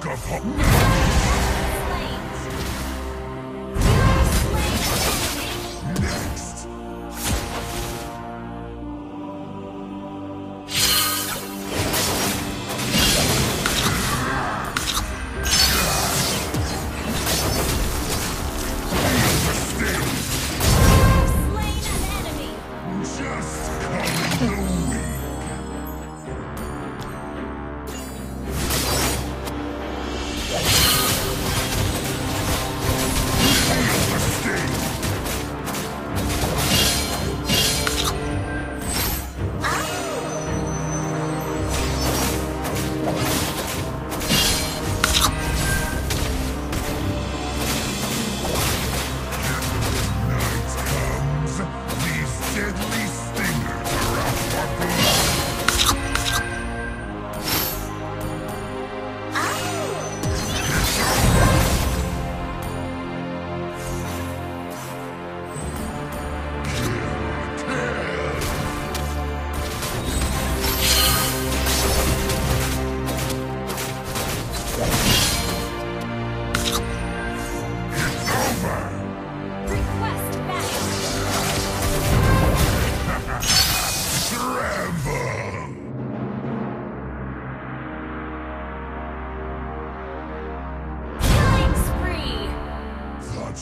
Duke of Hope. Next.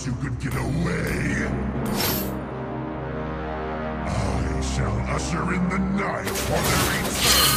you could get away. I shall usher in the night for their return.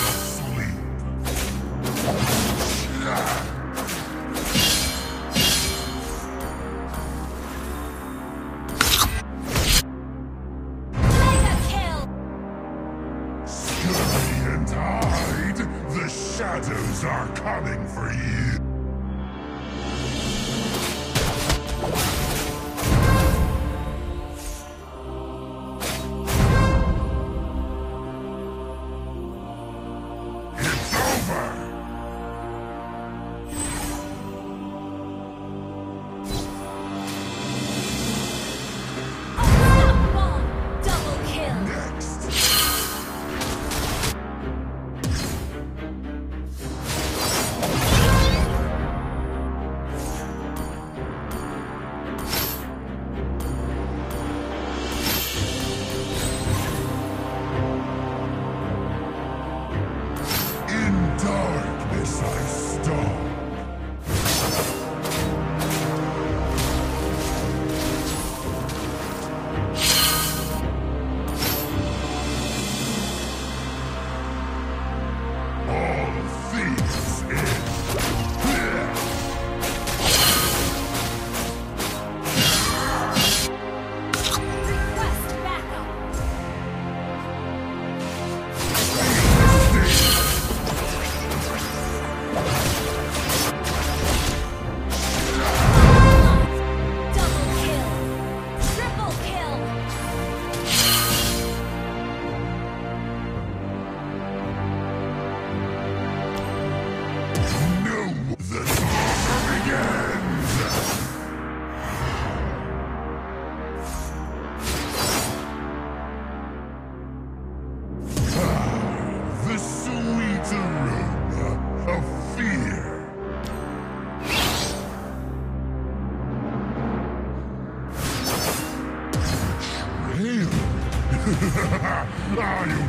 I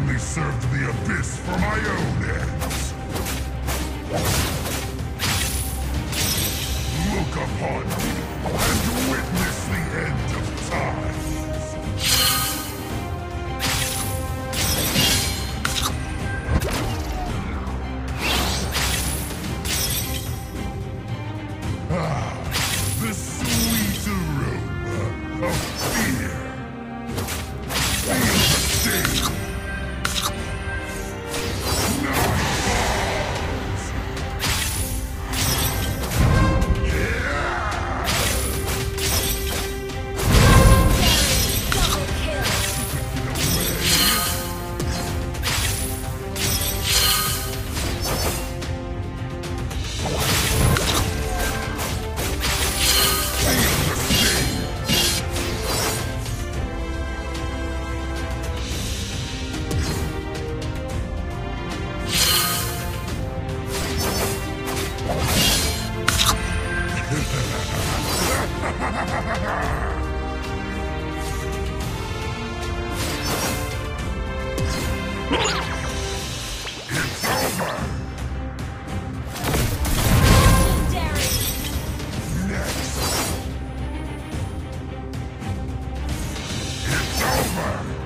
only served the Abyss for my own ends. Look upon me and witness the end of time. Ah, the sweet aroma of fear. confirmed.